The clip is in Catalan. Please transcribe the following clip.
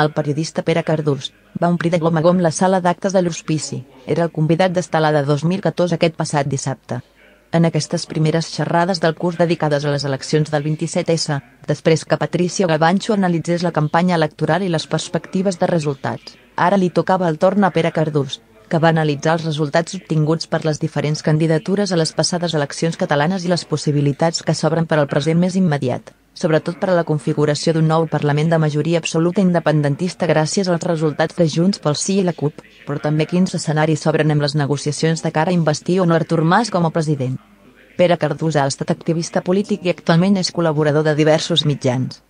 El periodista Pere Cardús va omplir de gom a gom la sala d'actes de l'Hospici. Era el convidat d'estelada 2014 aquest passat dissabte. En aquestes primeres xerrades del curs dedicades a les eleccions del 27S, després que Patricia Gavancho analitzés la campanya electoral i les perspectives de resultats, ara li tocava el torn a Pere Cardús, que va analitzar els resultats obtinguts per les diferents candidatures a les passades eleccions catalanes i les possibilitats que s'obren per al present més immediat sobretot per a la configuració d'un nou Parlament de majoria absoluta independentista gràcies als resultats de Junts pel Sí i la CUP, però també quins escenaris s'obren amb les negociacions de cara a investir o no Artur Mas com a president. Pere Cardús ha estat activista polític i actualment és col·laborador de diversos mitjans.